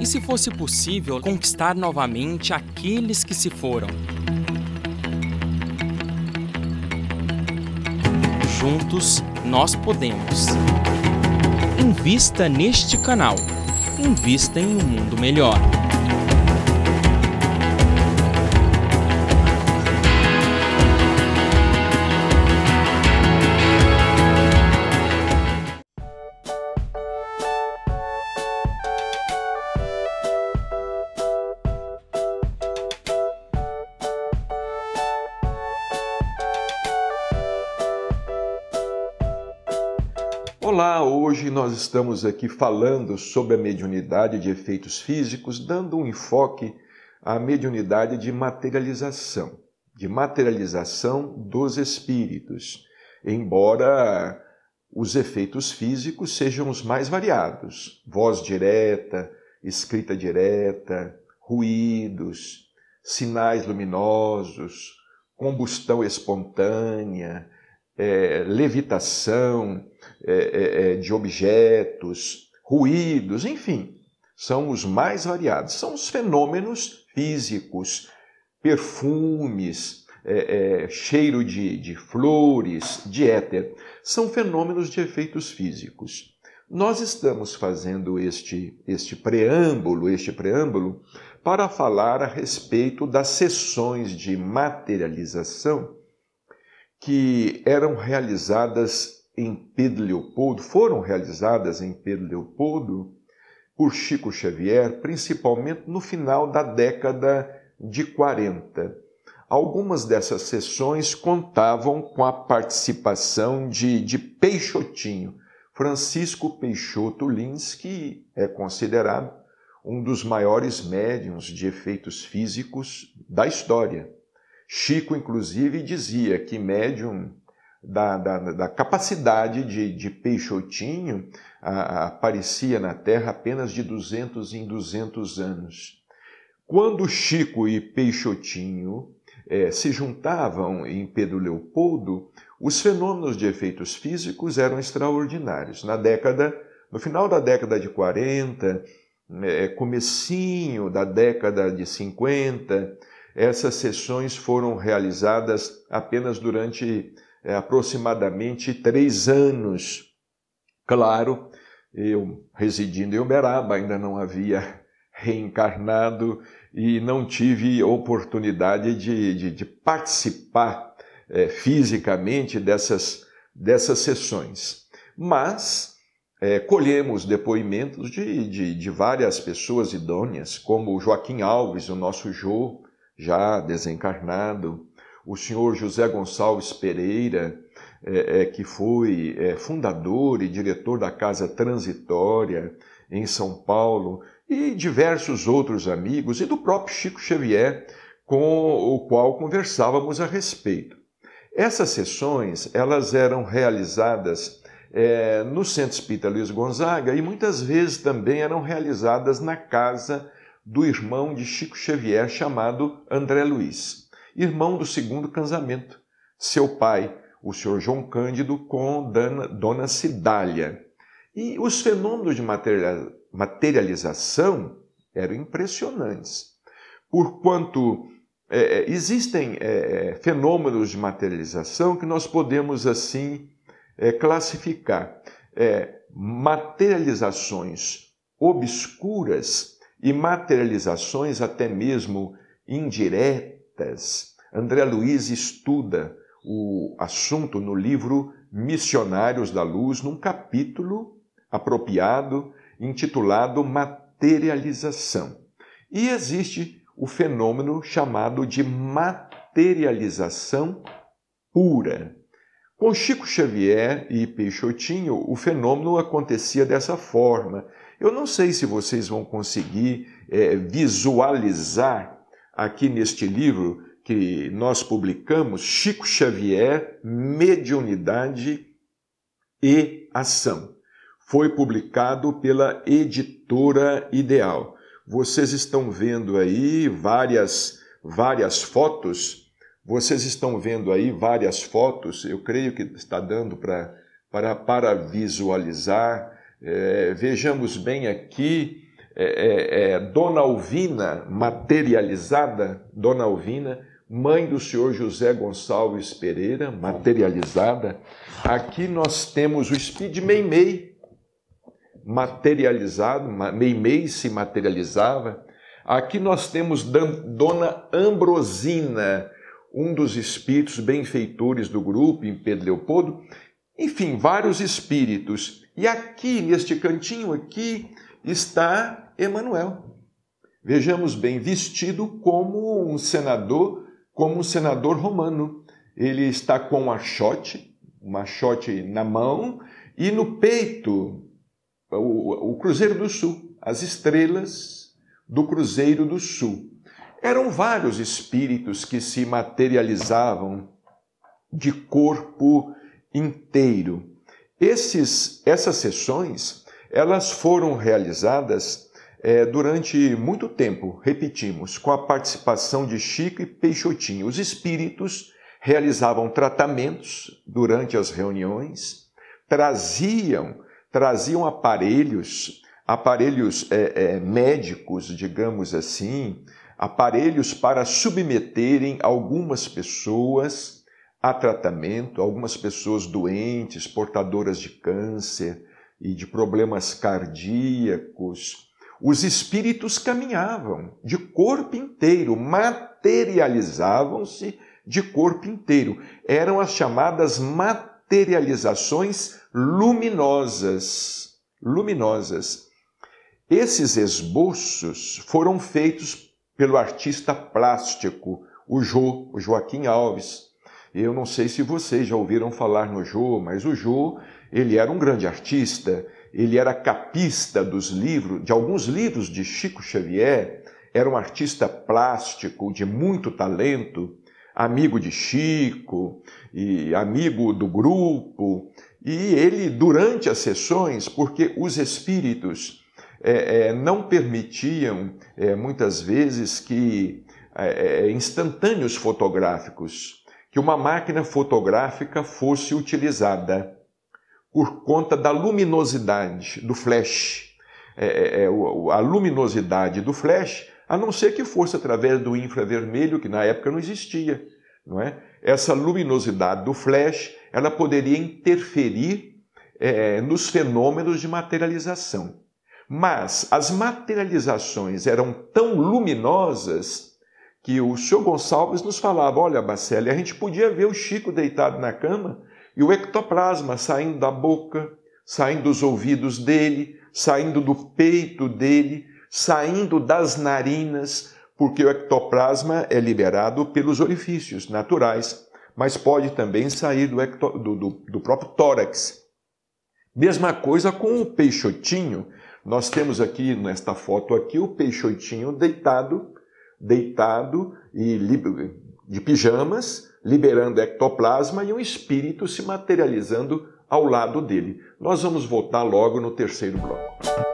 E se fosse possível conquistar novamente aqueles que se foram? Juntos nós podemos. Invista neste canal. Invista em um mundo melhor. Olá, hoje nós estamos aqui falando sobre a mediunidade de efeitos físicos, dando um enfoque à mediunidade de materialização, de materialização dos espíritos, embora os efeitos físicos sejam os mais variados: voz direta, escrita direta, ruídos, sinais luminosos, combustão espontânea, é, levitação é, é, é, de objetos, ruídos, enfim, são os mais variados. São os fenômenos físicos, perfumes, é, é, cheiro de, de flores, de éter. São fenômenos de efeitos físicos. Nós estamos fazendo este, este preâmbulo, este preâmbulo, para falar a respeito das sessões de materialização que eram realizadas em Pedro Leopoldo, foram realizadas em Pedro Leopoldo por Chico Xavier, principalmente no final da década de 40. Algumas dessas sessões contavam com a participação de, de Peixotinho, Francisco Peixoto Lins, que é considerado um dos maiores médiums de efeitos físicos da história. Chico, inclusive, dizia que médium da, da, da capacidade de, de Peixotinho a, a, aparecia na Terra apenas de 200 em 200 anos. Quando Chico e Peixotinho eh, se juntavam em Pedro Leopoldo, os fenômenos de efeitos físicos eram extraordinários. Na década, no final da década de 40, eh, comecinho da década de 50, essas sessões foram realizadas apenas durante é, aproximadamente três anos. Claro, eu residindo em Uberaba ainda não havia reencarnado e não tive oportunidade de, de, de participar é, fisicamente dessas, dessas sessões. Mas é, colhemos depoimentos de, de, de, várias pessoas idôneas, como Joaquim Alves, o nosso Jô, já desencarnado, o senhor José Gonçalves Pereira, é, é, que foi é, fundador e diretor da Casa Transitória em São Paulo, e diversos outros amigos, e do próprio Chico Xavier, com o qual conversávamos a respeito. Essas sessões elas eram realizadas é, no Centro Espírita Luiz Gonzaga e muitas vezes também eram realizadas na casa do irmão de Chico Xavier chamado André Luiz, irmão do segundo casamento, seu pai, o senhor João Cândido, com Dona, Dona Cidália. E os fenômenos de materialização eram impressionantes, porquanto é, é, existem é, é, fenômenos de materialização que nós podemos assim é, classificar. É, materializações obscuras e materializações até mesmo indiretas. André Luiz estuda o assunto no livro Missionários da Luz, num capítulo apropriado intitulado Materialização. E existe o fenômeno chamado de materialização pura. Com Chico Xavier e Peixotinho, o fenômeno acontecia dessa forma. Eu não sei se vocês vão conseguir é, visualizar aqui neste livro que nós publicamos, Chico Xavier, Mediunidade e Ação. Foi publicado pela editora Ideal. Vocês estão vendo aí várias, várias fotos. Vocês estão vendo aí várias fotos. Eu creio que está dando para, para, para visualizar é, vejamos bem aqui é, é, Dona Alvina materializada, Dona Alvina, mãe do senhor José Gonçalves Pereira, materializada. Aqui nós temos o Speed Meimei, materializado, Meimei se materializava. Aqui nós temos Dona Ambrosina, um dos espíritos benfeitores do grupo em Pedro Leopoldo. Enfim, vários espíritos. E aqui, neste cantinho aqui, está Emanuel. Vejamos bem, vestido como um senador, como um senador romano. Ele está com um achote, um achote na mão, e no peito o, o Cruzeiro do Sul, as estrelas do Cruzeiro do Sul. Eram vários espíritos que se materializavam de corpo inteiro. Esses, essas sessões elas foram realizadas é, durante muito tempo, repetimos, com a participação de Chico e Peixotinho. Os espíritos realizavam tratamentos durante as reuniões, traziam, traziam aparelhos, aparelhos é, é, médicos, digamos assim, aparelhos para submeterem algumas pessoas a tratamento, algumas pessoas doentes, portadoras de câncer, e de problemas cardíacos, os espíritos caminhavam de corpo inteiro, materializavam-se de corpo inteiro. Eram as chamadas materializações luminosas. Luminosas. Esses esboços foram feitos pelo artista plástico, o o Joaquim Alves. Eu não sei se vocês já ouviram falar no Jô, mas o Jô ele era um grande artista, ele era capista dos livros, de alguns livros de Chico Xavier, era um artista plástico de muito talento, amigo de Chico e amigo do grupo. E ele, durante as sessões, porque os espíritos é, é, não permitiam, é, muitas vezes, que é, é, instantâneos fotográficos, que uma máquina fotográfica fosse utilizada por conta da luminosidade do flash. É, é, é a luminosidade do flash, a não ser que fosse através do infravermelho, que na época não existia. Não é? Essa luminosidade do flash ela poderia interferir é, nos fenômenos de materialização. Mas as materializações eram tão luminosas que o senhor Gonçalves nos falava: olha, Bacelli, a gente podia ver o Chico deitado na cama e o ectoplasma saindo da boca, saindo dos ouvidos dele, saindo do peito dele, saindo das narinas, porque o ectoplasma é liberado pelos orifícios naturais, mas pode também sair do, ecto, do, do, do próprio tórax. Mesma coisa com o peixotinho. Nós temos aqui nesta foto aqui o peixotinho deitado, deitado e de pijamas, liberando ectoplasma e um espírito se materializando ao lado dele. Nós vamos voltar logo no terceiro bloco.